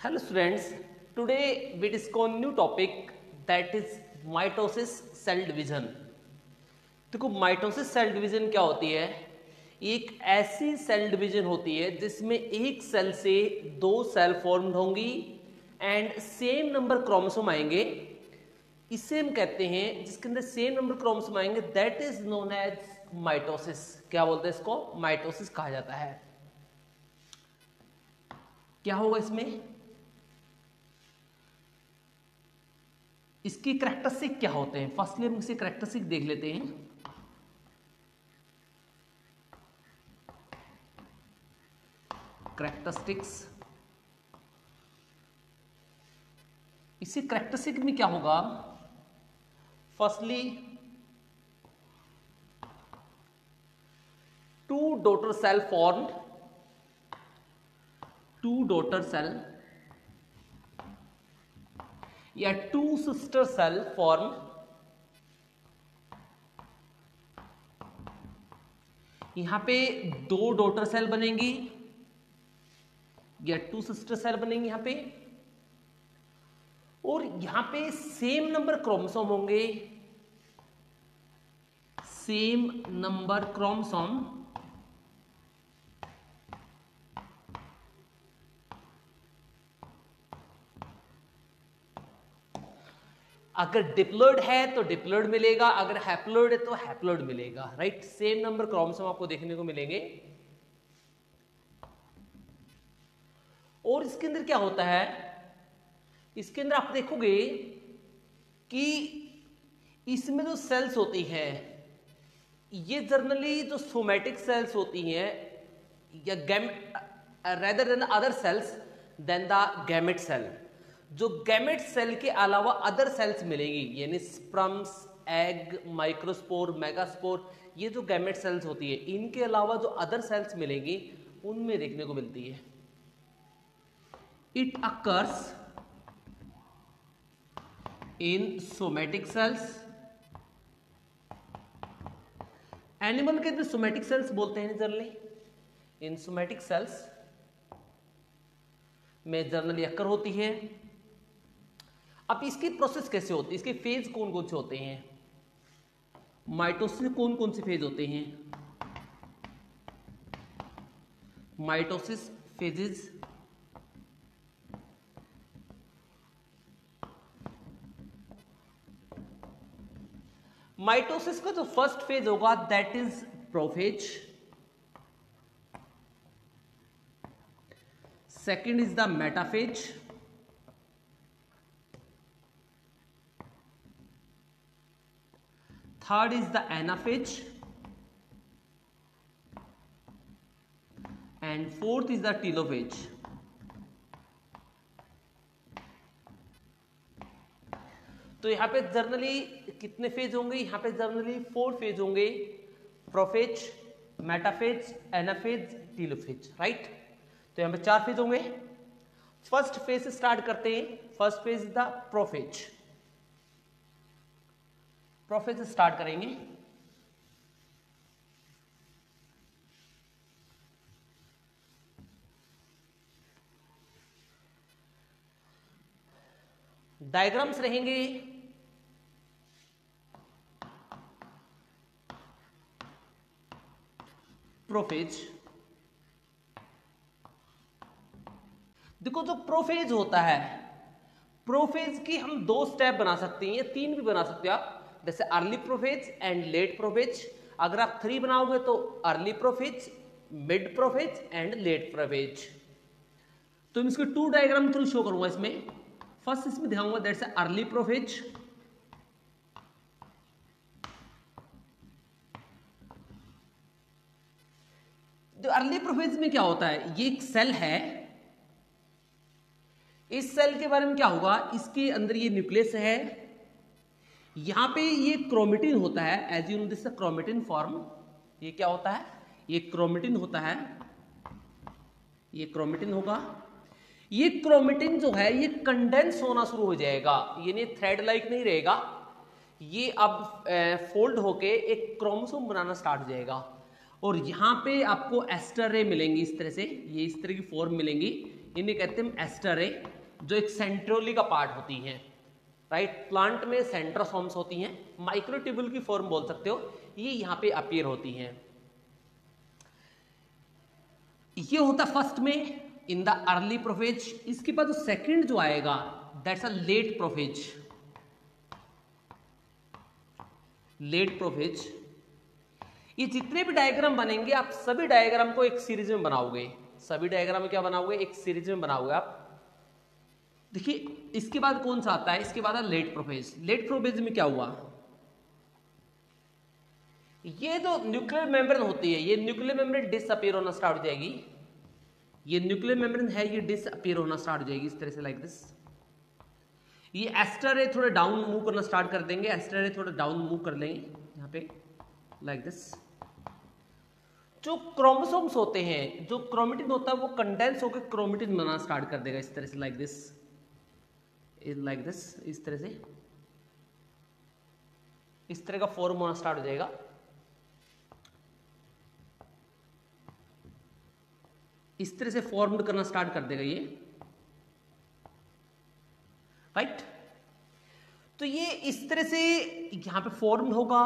Hello students, today we discuss new topic that is mitosis cell division. देखो mitosis cell division क्या होती है? एक ऐसी सेल डिवीज़न होती है जिसमें एक सेल से दो सेल फॉर्म्ड होंगी एंड सेम नंबर क्रोमोसोम आएँगे। इसे हम कहते हैं जिसके अंदर सेम नंबर क्रोमोसोम आएँगे that is known as mitosis क्या बोलते हैं इसको? माइटोसिस कहा जाता है। क्या होगा इसमें? इसकी करेक्टरिस्टिक क्या होते हैं? फर्स्टली हम इसे करेक्टरिस्टिक देख लेते हैं। करेक्टरिस्टिक्स इसी करेक्टरिस्टिक में क्या होगा? Firstly two daughter cell formed two daughter cell या टू सिस्टर सेल फॉर्म यहाँ पे दो डॉटर सेल बनेंगी, या टू सिस्टर सेल बनेंगी यहाँ पे, और यहाँ पे सेम नंबर क्रोमोसोम होंगे। सेम नंबर क्रोमोसोम अगर डिप्लोइड है तो डिप्लोइड मिलेगा, अगर हैप्लोइड है तो हैप्लोइड मिलेगा राइट सेम नंबर क्रोमोसोम आपको देखने को मिलेंगे। और इसके अंदर क्या होता है? इसके अंदर आप देखोगे कि इसमें जो सेल्स होती है, ये जर्नली जो सोमैटिक सेल्स होती हैं, या gam rather than other cells than the gamete cell जो गैमेट सेल के अलावा अदर सेल्स मिलेंगी, यानी स्प्रम्स एग माइक्रोस्पोर मेगास्पोर ये जो गैमेट सेल्स होती है, इनके अलावा जो अदर सेल्स मिलेंगी, उनमें देखने को मिलती है। It occurs in somatic cells animal के सोमेटिक सेल्स बोलते हैं जनरली इन सोमेटिक सेल्स में जनरली अक्कर होती है। अब इसकी प्रोसेस कैसे होती है? इसके फ़ेज़ कौन कौन से होते हैं? माइटोसिस में कौन कौन से फ़ेज़ होते हैं? माइटोसिस फेजेस माइटोसिस का जो फ़र्स्ट फ़ेज़ होगा that is prophase second is the metaphase third is the anaphage and fourth is the telophage तो यहाँ पे जर्नली कितने फ़ेज़ होंगे? यहाँ पे जर्नली फोर फ़ेज़ होंगे. Prophase metaphase anaphase telophase right तो यहाँ पे चार फ़ेज़ होंगे. फ़र्स्ट फ़ेज़ स्टार्ट करते हैं. First phase is the prophase prophase start करेंगे। डायग्राम्स रहेंगे। प्रोफेज देखो, जो प्रोफेज होता है प्रोफेज की हम दो स्टेप बना सकते हैं, या तीन भी बना सकते हैं आप। जैसे early prophase and late prophase अगर आप थ्री बनाओगे तो early prophase mid prophase and late prophase तो इसको टू डायग्राम थ्रू शो करूँगा इसमें। फ़र्स्ट इसमें दिखाऊँगा दैट्स अर्ली प्रोफेज जो अर्ली प्रोफेज में क्या होता है? ये एक सेल है। इस सेल के बारे में क्या होगा? इसके अंदर ये न्यूक्लियस है। यहाँ पे ये क्रोमेटिन होता है as you know this chromatin form ये क्या होता है? ये क्रोमेटिन होता है। ये क्रोमेटिन होगा। ये क्रोमेटिन जो है, ये कंडेंस होना शुरू हो जाएगा। यानी थ्रेड लाइक नहीं रहेगा। ये अब फोल्ड होके एक क्रोमोसोम बनाना स्टार्ट हो जाएगा। और यहाँ पे आपको एस्टर रे मिलेंगी इस तरह से। ये इस तरह की फॉर्म मिलेंगी। इन्हें कहते हैं एस्टर रे जो एक सेंट्रोली का पार्ट होती हैं। राइट प्लांट में सेंट्रोसोम्स होती हैं, माइक्रोट्यूबुल की फॉर्म बोल सकते हो, ये यहाँ पे अपियर होती हैं। ये होता फ़र्स्ट में इन द अर्ली प्रोफेज इसके बाद सेकंड जो आएगा that's a late prophase late prophase ये जितने भी डायग्राम बनेंगे, आप सभी डायग्राम को एक सीरीज़ में बनाओगे। सभी डायग्राम में क्या बनाओगे? एक सीरीज़ में बनाओगे आप। देखिए, इसके बाद कौन सा आता है? इसके बाद लेट प्रोफेज लेट प्रोफेज में क्या हुआ? ये जो न्यूक्लियर मेम्ब्रेन होती है, ये न्यूक्लियर मेम्ब्रेन डिसअपियर होना स्टार्ट हो जाएगी. ये न्यूक्लियर मेम्ब्रेन है, ये डिसअपियर होना स्टार्ट हो जाएगी, इस तरह से लाइक दिस ये एस्टर है थोड़ा डाउन मूव करना स्टार्ट कर देंगे. एस्टर है थोड़ा डाउन मूव कर लेंगे. यहाँ पे लाइक दिस जो क्रोमोसोम्स होते हैं, जो क्रोमेटिन होता है, वो कंडेंस होकर क्रोमेटिन बनाना स्टार्ट कर देगा, इस तरह से लाइक दिस लाइक दिस इस तरह से इस तरह का फॉर्म होना स्टार्ट हो जाएगा इस तरह से फॉर्म करना स्टार्ट कर देगा ये? राइट तो ये इस तरह से यहाँ पे फॉर्म होगा।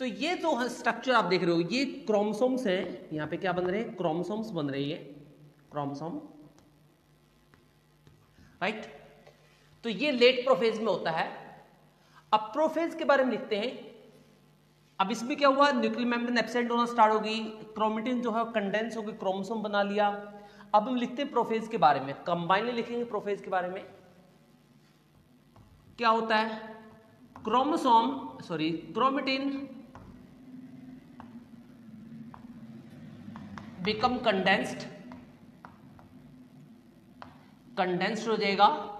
तो ये जो तो स्ट्रक्चर आप देख रहे हो, ये क्रोमसोम्स है। यहाँ पे क्या बन रहे हैं? क्रोमसोम्स बन रहे हैं क्रोमोसोम राइट तो ये लेट प्रोफेज में होता है। अब प्रोफेज के बारे में लिखते हैं। अब इसमें क्या हुआ? न्यूक्लियर मेम्ब्रेन एब्सेंट होना स्टार्ट होगी। क्रोमेटिन जो है कंडेंस होगी क्रोमोसोम बना लिया। अब हम लिखते हैं प्रोफेज के बारे में। कंबाइनली लिखेंगे प्रोफेज के बारे में। क्या होता है? Chromosome sorry chromatin become condensed condensed हो जाएगा।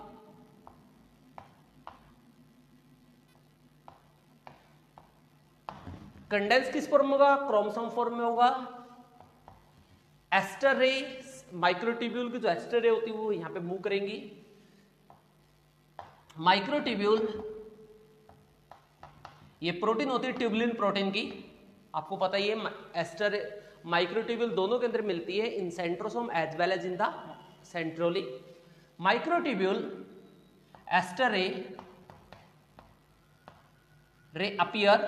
कंडेंस किस फॉर्म होगा? क्रोमसोम फॉर्म में होगा। एस्टर रे, माइक्रोट्यूब्यूल की जो एस्टर रे होती है, वो यहाँ पे मूव करेंगी। माइक्रोट्यूब्यूल, ये प्रोटीन होती है ट्यूबुलिन प्रोटीन की। आपको पता ही है एस्टर माइक्रोट्यूब्यूल दोनों के अंदर मिलती है, in centrosome as well as in the centriole microtubule, aster ray ray appear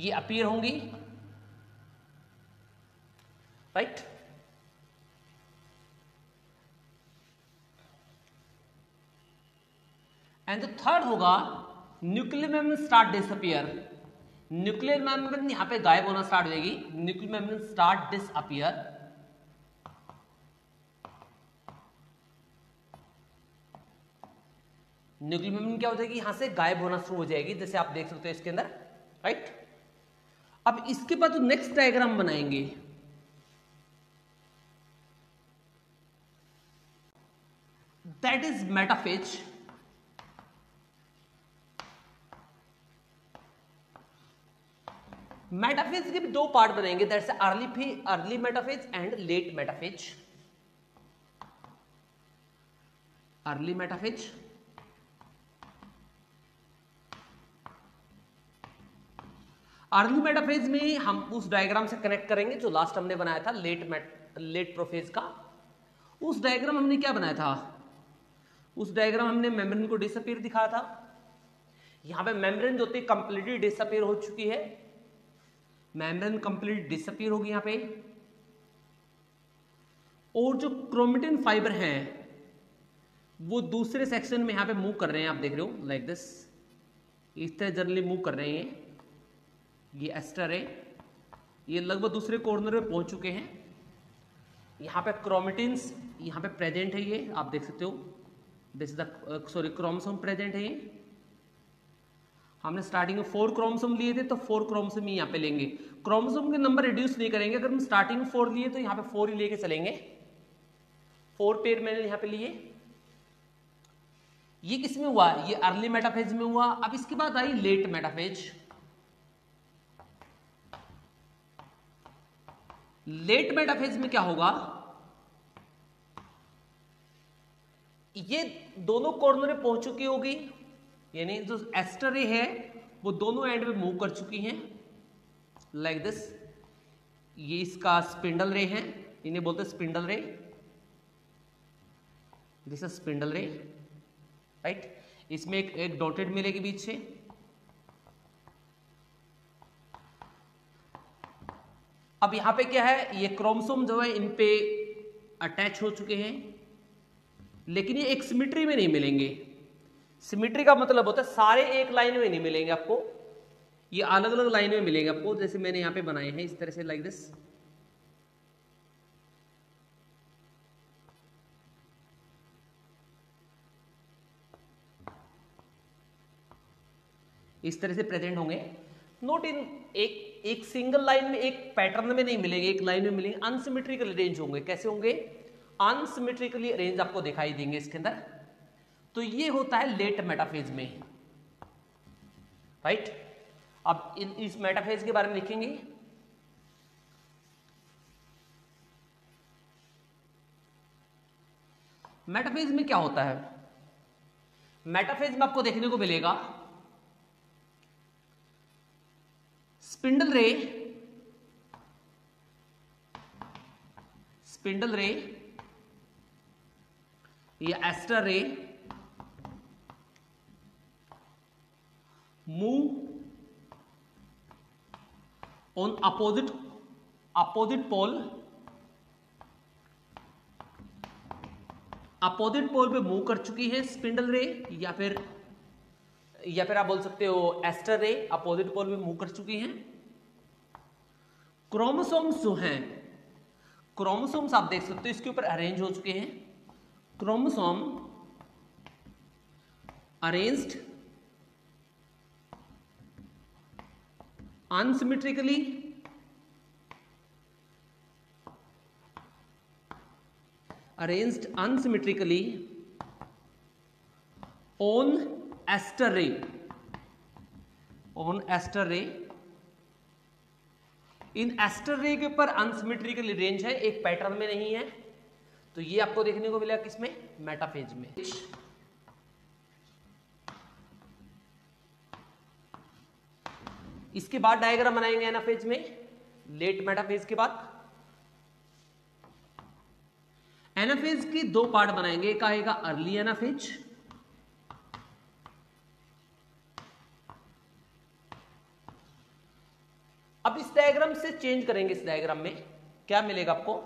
ये अपीयर होंगी। राइट एंड थर्ड होगा nuclear membrane start disappear nuclear membrane यहाँ पे गायब होना स्टार्ट हो जाएगी। Nuclear membrane start disappear nuclear membrane क्या हो जाएगी? यहाँ से गायब होना शुरू हो जाएगी, जैसे आप देख सकते हो इसके अंदर। राइट अब इसके बाद जो नेक्स्ट डायग्राम बनाएँगे। दैट इज़ मेटाफेज मेटाफेज के भी दो पार्ट बनेंगे that's early fee early metaphase and late metaphase early metaphase early metaphase में हम उस डायग्राम से कनेक्ट करेंगे जो लास्ट हमने बनाया था लेट मेट लेट प्रोफेज का। उस डायग्राम हमने क्या बनाया था? उस डायग्राम हमने मेम्ब्रेन को डिसअपियर दिखाया था। यहाँ पे मेम्ब्रेन जो थी कंप्लीटली डिसअपियर हो चुकी है। मेम्ब्रेन कंप्लीट डिसअपियर होगी यहाँ पे। और जो क्रोमेटिन फाइबर हैं, वो दूसरे सेक्शन में यहाँ पे मूव कर रहे हैं, आप देख रहे हो लाइक दिस इस तरह जनरली मूव कर रहे हैं। ये एस्टर है। ये लगभग दूसरे कॉर्नर में पहुँच चुके हैं। यहाँ पे क्रोमेटिन्स यहाँ पे प्रेजेंट है ये, आप देख सकते हो। This the sorry chromosome present है ये। हमने स्टार्टिंग में फोर क्रोमसोम लिए थे तो फोर क्रोमसोम ही यहाँ पे लेंगे। क्रोमसोम के नंबर रिड्यूस नहीं करेंगे। अगर हम स्टार्टिंग में फोर लिए तो यहाँ पे फोर ही लेके चलेंगे। फोर पेयर मैंने यहाँ पे लिए। ये किसमें हुआ? ये अर्ली मेटाफेज में हुआ। अब इसके बाद आई लेट मेटाफेज लेट मेटाफेज में क्या होगा? ये दोनों कॉर्नरें पहुँच चुकी होगी, यानी जो एस्टर रे है, वो दोनों एंड पे मूव कर चुकी हैं। लाइक दिस ये इसका स्पिंडल रे है, इन्हें बोलते हैं स्पिंडल रे। दिस स्पिंडल रे राइट इसमें एक एक डॉटेड मिलेगी बीच से। अब यहाँ पे क्या है? ये क्रोमसोम जो है, इन पे अटैच हो चुके हैं। लेकिन ये एक सिमिट्री में नहीं मिलेंगे। सिमिट्री का मतलब होता है, सारे एक लाइन में नहीं मिलेंगे आपको। ये अलग अलग लाइन में मिलेंगे आपको, जैसे मैंने यहाँ पे बनाए हैं, इस तरह से लाइक दिस इस तरह से प्रेजेंट होंगे। नोट इन एक एक सिंगल लाइन में, एक पैटर्न में नहीं मिलेंगे, एक लाइन में मिलेंगे। अनसिमेट्रिकल अरेंज होंगे। कैसे होंगे? अनसिमेट्रिकली अरेंज आपको दिखाई देंगे इसके अंदर। तो ये होता है लेट मेटाफेज में राइट अब इन, इस मेटाफेज के बारे में लिखेंगे। मेटाफेज में क्या होता है? मेटाफेज में आपको देखने को मिलेगा स्पिंडल रे। स्पिंडल रे। या aster ray. Move on opposite opposite pole opposite pole पे मूव कर चुकी है स्पिंडल रे, या फिर या फिर आप बोल सकते हो एस्टर रे अपोजिट पोल पे मूव कर चुकी हैं। क्रोमोसोम्स जो हैं, क्रोमोसोम्स आप देख सकते हो, इसके ऊपर अरेंज हो चुके हैं। Chromosome arranged unsymmetrically arranged unsymmetrically on aster ray, on aster ray in aster ray के ऊपर अनसिमेट्रिकल रेंज है, एक पैटर्न में नहीं है। तो ये आपको देखने को मिलेगा किसमें? मेटाफेज में। इसके बाद डायग्राम बनाएँगे एनाफेज में। लेट मेटाफेज के बाद। एनाफेज की दो पार्ट बनाएँगे, एक आएगा अर्ली एनाफेज अब इस डायग्राम से चेंज करेंगे इस डायग्राम में। क्या मिलेगा आपको?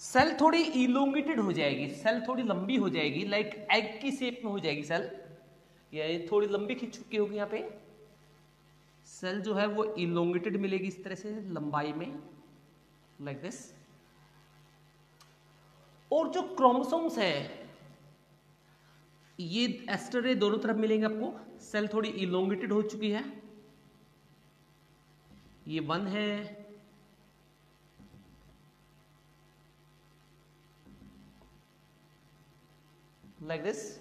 सेल थोड़ी इलोंगेटेड हो जाएगी सेल थोड़ी लंबी हो जाएगी लाइक एग की शेप में हो जाएगी सेल ये थोड़ी लंबी खिंच चुकी होगी यहाँ पे। सेल जो है वो इलोंगेटेड मिलेगी इस तरह से लंबाई में लाइक like दिस और जो क्रोमोसोम्स है ये एस्टर दोनों तरफ़ मिलेंगे आपको। सेल थोड़ी इलोंगेटेड हो चुकी है। ये वन है। लाइक like दिस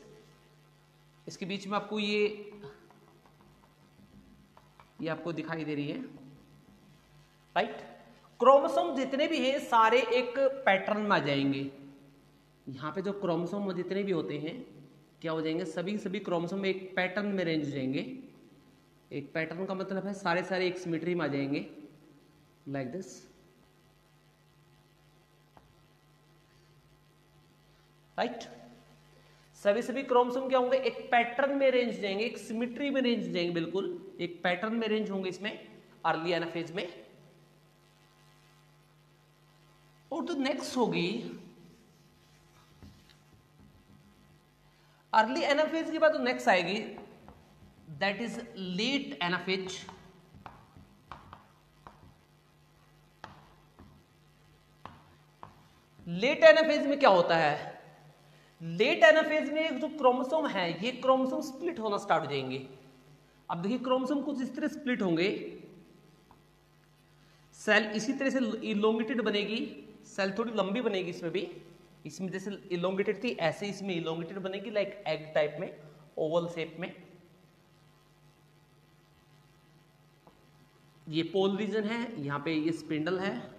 इसके बीच में आपको ये ये आपको दिखाई दे रही है। राइट क्रोमोसोम जितने भी हैं, सारे एक पैटर्न में आ जाएँगे। यहाँ पे जो क्रोमोसोम जितने भी होते हैं क्या हो जाएँगे? सभी सभी क्रोमोसोम एक पैटर्न में रेंज हो जाएँगे। एक पैटर्न का मतलब है सारे सारे एक सिमेट्री में आ जाएँगे। लाइक दिस राइट सभी सभी क्रोमोसोम क्या होंगे? एक पैटर्न में रेंज जाएँगे, एक सिमेट्री में रेंज जाएँगे, बिल्कुल। एक पैटर्न में रेंज होंगे इसमें अर्ली एनाफेज में। और तो नेक्स्ट होगी अर्ली एनाफेज के बाद तो नेक्स्ट आएगी। That is late anaphase late anaphase में क्या होता है? लेट एनाफेज में जो क्रोमोसोम है, ये क्रोमोसोम स्प्लिट होना स्टार्ट हो जाएँगे। अब देखिए क्रोमोसोम कुछ इस तरह स्प्लिट होंगे। सेल इसी तरह से इलोंगेटेड बनेगी। सेल थोड़ी लंबी बनेगी इसमें भी। इसमें जैसे इलोंगेटेड थी, ऐसे इसमें इलोंगेटेड बनेगी लाइक एग टाइप में ओवल शेप में। ये पोल रीजन है, यहाँ पे ये स्पिंडल है।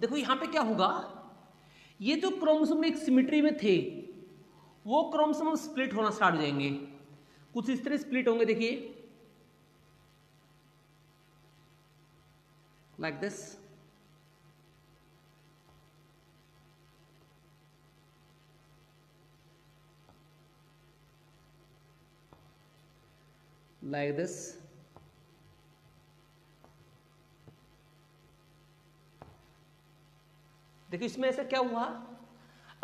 देखो, यहाँ पे क्या होगा? ये जो क्रोमोसोम एक सिमिट्री में थे, वो क्रोमोसोम स्प्लिट होना स्टार्ट हो जाएँगे। कुछ इस तरह स्प्लिट होंगे, देखिए। Like this like this. देखिए, इसमें ऐसा क्या हुआ?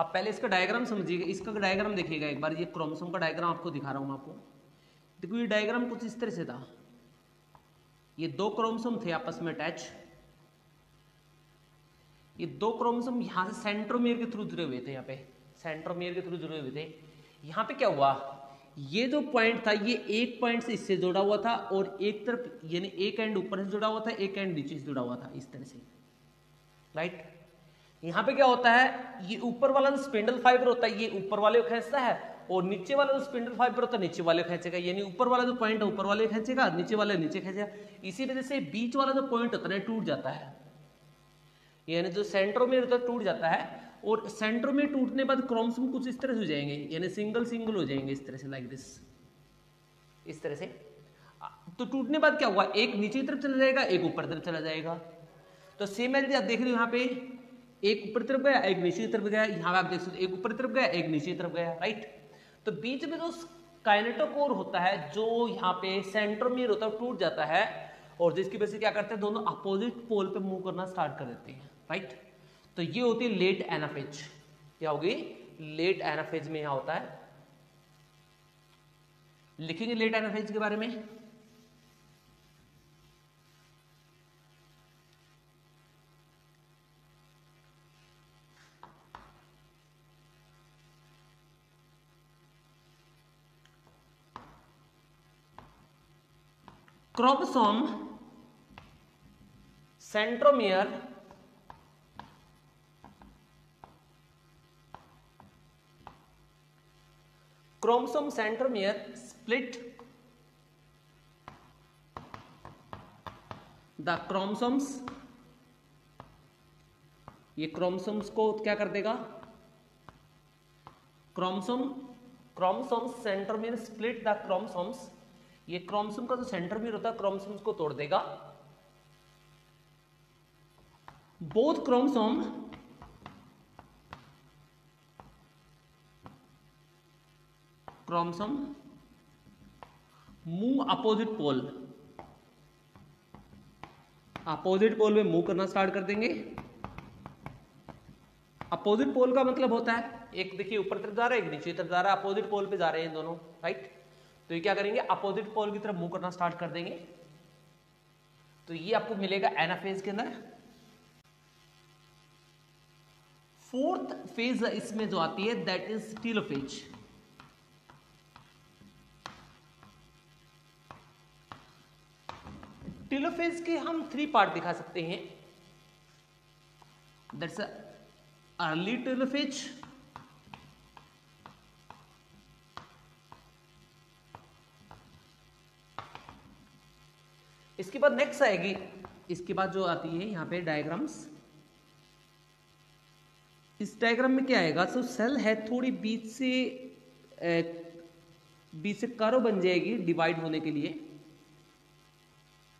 अब पहले इसका डायग्राम समझिएगा इसका डायग्राम देखिएगा एक बार, ये क्रोमोसोम का डायग्राम आपको दिखा रहा हूँ आपको। देखो, ये डायग्राम कुछ इस तरह से था। ये दो क्रोमोसोम थे आपस में अटैच ये दो क्रोमोसोम यहाँ से सेंट्रोमियर के थ्रू जुड़े हुए थे, यहाँ पे। सेंट्रोमियर के थ्रू जुड़े हुए थे। यहाँ पे क्या हुआ? ये जो पॉइंट था, ये एक पॉइंट से इससे जुड़ा हुआ था और एक तरफ़, यानी एक एंड ऊपर से जुड़ा हुआ था, एक एंड नीचे से जुड़ा हुआ था इस तरह से। राइट यहाँ पे क्या होता है? ये ऊपर वाला जो स्पिंडल फाइबर होता है, ये ऊपर वाले को खींचता है और नीचे वाला जो स्पिंडल फाइबर होता है, नीचे वाले खींचेगा। यानी ऊपर वाला जो पॉइंट है, ऊपर वाले खींचेगा, नीचे वाले नीचे खींचेगा। इसी वजह से बीच वाला जो पॉइंट होता है टूट जाता है। यानी जो सेंट्रोमियर होता है टूट जाता है, और सेंट्रोमियर टूटने बाद क्रोमसोम कुछ इस तरह से हो जाएँगे, यानी सिंगल सिंगल हो जाएँगे इस तरह से लाइक दिस इस तरह से। तो टूटने बाद क्या हुआ? एक नीचे की तरफ़ चला जाएगा, एक ऊपर तरफ़ चला जाएगा। तो सेम एज आप देख रहे हो यहाँ पे, एक ऊपर तरफ़ गया, एक नीचे की तरफ़ गया, यहाँ पे आप देख सकते एक ऊपर तरफ़ गया, एक नीचे की तरफ़ गया राइट तो बीच में जो काइनेटोकोर होता है, जो यहाँ पे सेंट्रोमियर होता है टूट जाता है। और जिसकी वजह से क्या करते हैं, दोनों अपोजिट पोल पे मूव करना स्टार्ट कर देते हैं राइट तो ये होती है लेट एनाफेज क्या होगी? लेट एनाफेज में यहाँ होता है। लिखेंगे लेट एनाफेज के बारे में। Chromosome centromere chromosome centromere split the chromosomes ये क्रोमोसोम्स को क्या कर देगा? Chromosome chromosome centromere split the chromosomes ये क्रोमोसोम का जो सेंट्रोमियर होता है क्रोमोसोम्स को तोड़ देगा। Both chromosome chromosome move opposite pole opposite pole में मूव करना स्टार्ट कर देंगे। अपोजिट पोल का मतलब होता है, एक देखिए ऊपर तरफ़ जा रहा है, एक नीचे तरफ़ जा रहा है अपोजिट पोल पे जा रहे हैं दोनों राइट तो ये क्या करेंगे अपोजिट पोल की तरफ़ मूव करना स्टार्ट कर देंगे। तो ये आपको मिलेगा एनाफेज के अंदर। फोर्थ फ़ेज़ इसमें जो आती है दैट इज़ टीलोफेज टिलोफेज के हम थ्री पार्ट दिखा सकते हैं. दैट्स अर्ली टिलोफेज इसके बाद नेक्स्ट आएगी. इसके बाद जो आती है यहाँ पे डायग्राम्स इस डायग्राम में क्या आएगा? तो सेल है थोड़ी बीच से बीच से कारो बन जाएगी डिवाइड होने के लिए।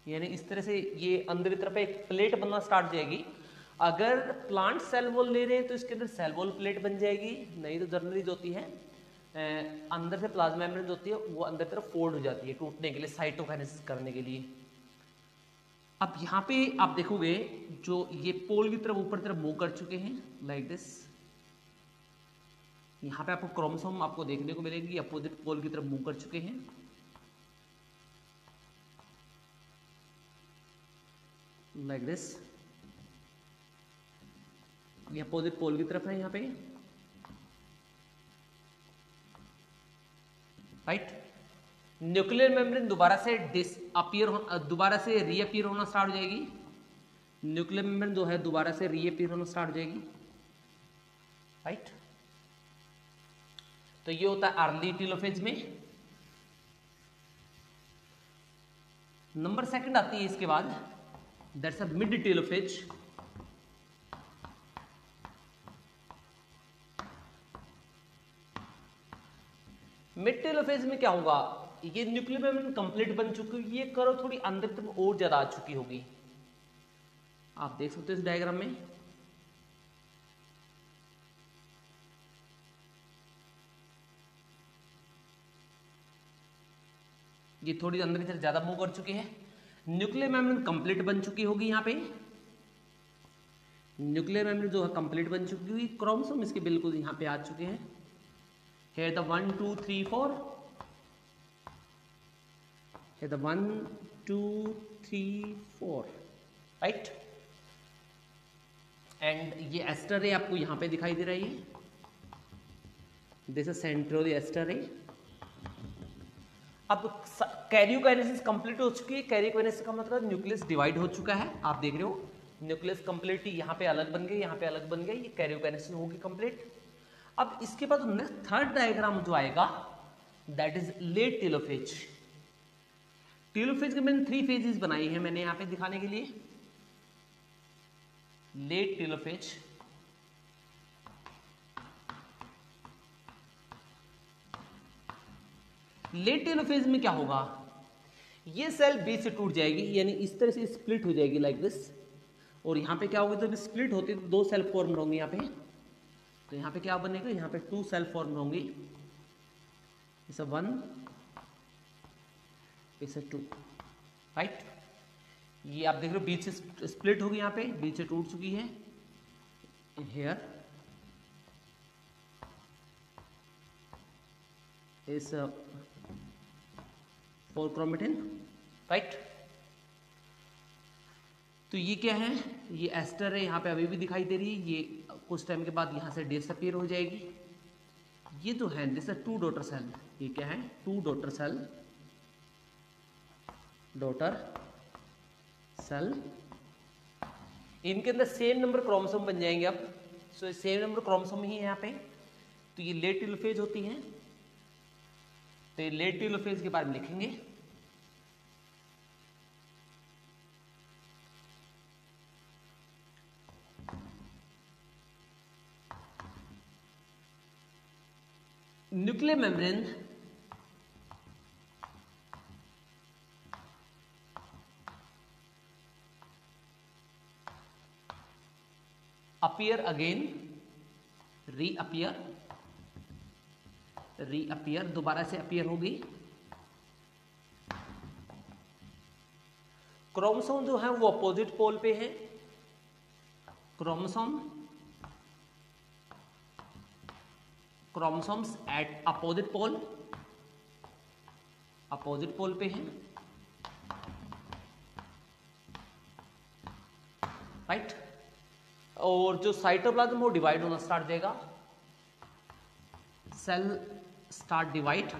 यानी इस तरह से ये अंदर की तरफ़ एक प्लेट बनना स्टार्ट जाएगी। अगर प्लांट सेल वॉल ले रहे हैं तो इसके अंदर सेल वॉल प्लेट बन जाएगी। नहीं तो जर्नली जो होती है अंदर से प्लाज्मा मेम्ब्रेन जो होती है, वो अंदर तरफ़ फोल्ड हो जाती है टूटने के लिए साइटोकाइनेसिस करने के लिए। अब यहाँ पे आप देखोगे जो ये पोल की तरफ़ ऊपर तरफ़ मूव कर चुके हैं लाइक दिस यहाँ पे आपको क्रोमोसोम आपको देखने को मिलेगी अपोजिट पोल की तरफ़ मूव कर चुके हैं। लाइक दिस ये अपोजिट पोल की तरफ़ है यहाँ पे। राइट न्यूक्लियर मेम्ब्रेन दोबारा से डिस अपीयर दोबारा से रीअपियर होना स्टार्ट हो जाएगी। न्यूक्लियर मेम्ब्रेन जो है, दोबारा से रीअपियर होना स्टार्ट हो जाएगी। राइट तो ये होता है अर्ली टीलोफेज में। नंबर सेकंड आती है इसके बाद। That's a mid telophage mid telophase में क्या होगा? ये न्यूक्लियर मेम्ब्रेन कंप्लीट बन चुकी है ये करो थोड़ी अंदर तक और ज़्यादा आ चुकी होगी। आप देख सकते हो इस डायग्राम में। ये थोड़ी अंदर की तरफ़ ज़्यादा मूव कर चुकी है। न्यूक्लियर मेम्ब्रेन कंप्लीट बन चुकी होगी यहाँ पे। न्यूक्लियर मेम्ब्रेन जो है कंप्लीट बन चुकी हुई क्रोमोसोम इसके बिल्कुल यहाँ पे आ चुके हैं। Here the one two three four here the one two three four right and ये एस्टर रे आपको यहाँ पे दिखाई दे रही है दिस इज़ सेंट्रो एस्टर रे। अब कैरियोकाइनेसिस कंप्लीट हो चुकी है। कैरियोकाइनेसिस का मतलब न्यूक्लियस डिवाइड हो चुका है। आप देख रहे हो। न्यूक्लियस कंप्लीट यहाँ पे अलग बन गए यहाँ पे अलग बन गए ये कैरियोकाइनेसिस होगी कंप्लीट अब इसके बाद नेक्स्ट थर्ड डायग्राम जो आएगा that is late telophase telophase के मैंने थ्री फेजेस बनाई है मैंने यहाँ पे दिखाने के लिए। लेट टेलोफेज लेट टेलोफेज में क्या होगा? ये सेल बी से टूट जाएगी, यानी इस तरह से स्प्लिट हो जाएगी लाइक दिस और यहाँ पे क्या होगा? जब स्प्लिट होती है तो दो सेल फॉर्म होंगे यहाँ पे। तो यहाँ पे क्या बनेगा? यहाँ पे टू सेल फॉर्म होंगी। इस वन इस टू राइट ये आप देख रहे हो, बीच स्प्लिट होगी यहाँ पे, बीच से टूट चुकी है। हेयर इस फोर क्रोमेटिन राइट तो ये क्या है? ये एस्टर है, यहाँ पे अभी भी दिखाई दे रही है, ये कुछ टाइम के बाद यहाँ से डिसअपियर हो जाएगी। ये जो है दिस टू डॉटर सेल ये क्या है? Two daughter cell daughter cell इनके अंदर सेम नंबर क्रोमोसोम बन जाएँगे अब। सो सेम नंबर क्रोमोसोम ही है यहाँ पे। तो ये लेट टेलोफेज होती है। तो ये लेट टेलोफेज के बारे में लिखेंगे। Nuclear membrane appear again reappear reappear दोबारा से अपियर होगी। क्रोमोसोम जो है वो अपोजिट पोल पे है। Chromosome chromosomes at opposite pole opposite pole पे हैं। राइट और जो साइटोप्लाज्म वो डिवाइड होना स्टार्ट देगा। Cell start divide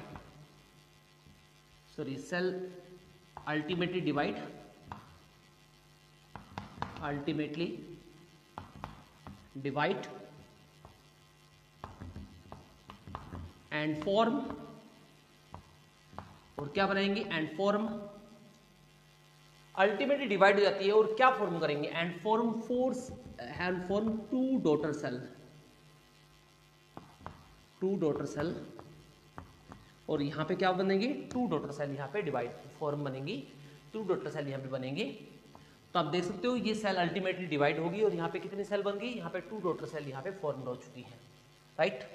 sorry cell ultimately divide ultimately divide and form और क्या बनाएँगे? एंड फॉर्म अल्टीमेटली डिवाइड हो जाती है, और क्या फॉर्म करेंगे? And form force and form two daughter cell two daughter cell और यहाँ पे क्या बनेंगे? टू डॉटर सेल यहाँ पे डिवाइड फॉर्म बनेंगी. टू डॉटर सेल यहाँ पे बनेंगे. तो आप देख सकते हो, ये सेल अल्टीमेटली डिवाइड होगी, और यहाँ पे कितनी सेल बन गई? यहाँ पे टू डॉटर सेल यहाँ पे फॉर्म हो चुकी है. राइट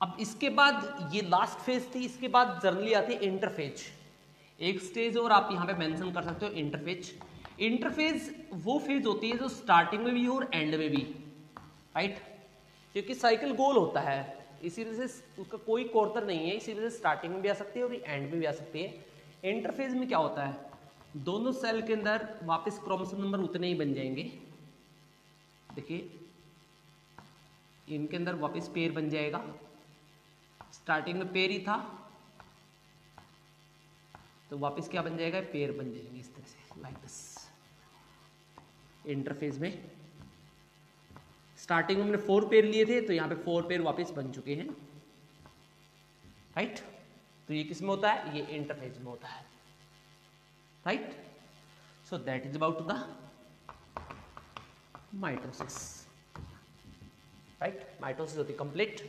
अब इसके बाद ये लास्ट फ़ेज़ थी, इसके बाद जर्नली आती है इंटरफेज एक स्टेज और आप यहाँ पे मेंशन कर सकते हो इंटरफेज इंटरफेज वो फ़ेज़ होती है जो स्टार्टिंग में भी हो और एंड में भी राइट क्योंकि साइकिल गोल होता है। इसी वजह से उसका कोई कोरतर नहीं है, इसी वजह से स्टार्टिंग में भी आ सकती है और एंड में भी आ सकती है। इंटरफेज में क्या होता है? दोनों सेल के अंदर वापस क्रोमोसोम नंबर उतने ही बन जाएँगे। देखिए, इनके अंदर वापस पेयर बन जाएगा। स्टार्टिंग में पेयर ही था। तो वापस क्या बन जाएगा? पेयर बन जाएँगे इस तरह से लाइक दिस इंटरफेस में। स्टार्टिंग में हमने फोर पेयर लिए थे तो यहाँ पे फोर पेयर वापस बन चुके हैं। राइट तो ये किसमें होता है? ये इंटरफेस में होता है। Right so that is about the mitosis right mitosis होती कंप्लीट